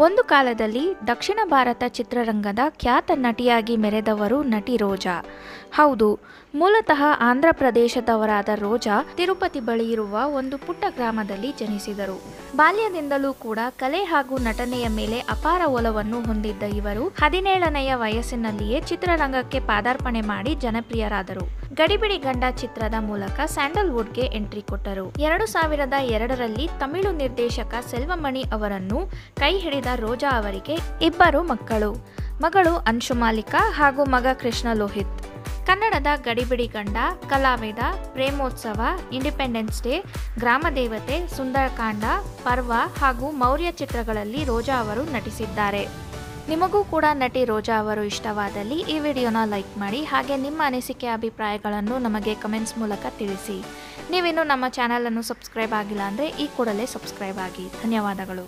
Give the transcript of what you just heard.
ಒಂದು ಕಾಲದಲ್ಲಿ ದಕ್ಷಿಣ ಭಾರತ ಚಿತ್ರರಂಗದ ಖ್ಯಾತ ನಟಿಯಾಗಿ ಮೆರೆದವರು ನಟಿ ರೋಜಾ. ಹೌದು, ಮೂಲತಃ ಆಂಧ್ರ ಪ್ರದೇಶದವರಾದ ರೋಜಾ ತಿರುಪತಿ ಬಳಿ ಇರುವ ಒಂದು ಪುಟ್ಟ ಗ್ರಾಮದಲ್ಲಿ ಜನಿಸಿದರು. ಬಾಲ್ಯದಿಂದಲೂ ಕೂಡ ಕಲೆ ಹಾಗೂ ನಟನೆಯ ಮೇಲೆ ಅಪಾರ ಒಲವನ್ನು ಹೊಂದಿದ್ದ ಇವರು ಹದಿನೇಳನೆಯ ವಯಸ್ಸಿನಲ್ಲಿಯೇ ಚಿತ್ರರಂಗಕ್ಕೆ ಪಾದಾರ್ಪಣೆ ಮಾಡಿ ಜನಪ್ರಿಯರಾದರು. ಗಡಿಬಿಡಿ ಗಂಡ ಚಿತ್ರದ ಮೂಲಕ ಸ್ಯಾಂಡಲ್ವುಡ್ಗೆ ಎಂಟ್ರಿ ಕೊಟ್ಟರು. ಎರಡು ಸಾವಿರದ ಎರಡರಲ್ಲಿ ತಮಿಳು ನಿರ್ದೇಶಕ ಸೆಲ್ವಮಣಿ ಅವರನ್ನು ಕೈ ಹಿಡಿದ ರೋಜಾ ಅವರಿಗೆ ಇಬ್ಬರು ಮಕ್ಕಳು, ಮಗಳು ಅಂಶುಮಾಲಿಕಾ ಹಾಗೂ ಮಗ ಕೃಷ್ಣ ಲೋಹಿತ್. ಕನ್ನಡದ ಗಡಿಬಿಡಿ ಗಂಡ, ಕಲಾವಿದ, ಪ್ರೇಮೋತ್ಸವ, ಇಂಡಿಪೆಂಡೆನ್ಸ್ ಡೇ ಗ್ರಾಮದೇವತೆ ಸುಂದರಕಾಂಡ, ಪರ್ವ ಹಾಗೂ ಮೌರ್ಯ ಚಿತ್ರಗಳಲ್ಲಿ ರೋಜಾ ಅವರು ನಟಿಸಿದ್ದಾರೆ. ನಿಮಗೂ ಕೂಡ ನಟಿ ರೋಜಾ ಅವರು ಇಷ್ಟವಾದಲ್ಲಿ ಈ ವಿಡಿಯೋನ ಲೈಕ್ ಮಾಡಿ ಹಾಗೆ ನಿಮ್ಮ ಅನಿಸಿಕೆ ಅಭಿಪ್ರಾಯಗಳನ್ನು ನಮಗೆ ಕಮೆಂಟ್ಸ್ ಮೂಲಕ ತಿಳಿಸಿ. ನೀವಿನ್ನು ನಮ್ಮ ಚಾನಲನ್ನು ಸಬ್ಸ್ಕ್ರೈಬ್ ಆಗಿಲ್ಲ ಅಂದರೆ ಈ ಕೂಡಲೇ ಸಬ್ಸ್ಕ್ರೈಬ್ ಆಗಿ. ಧನ್ಯವಾದಗಳು.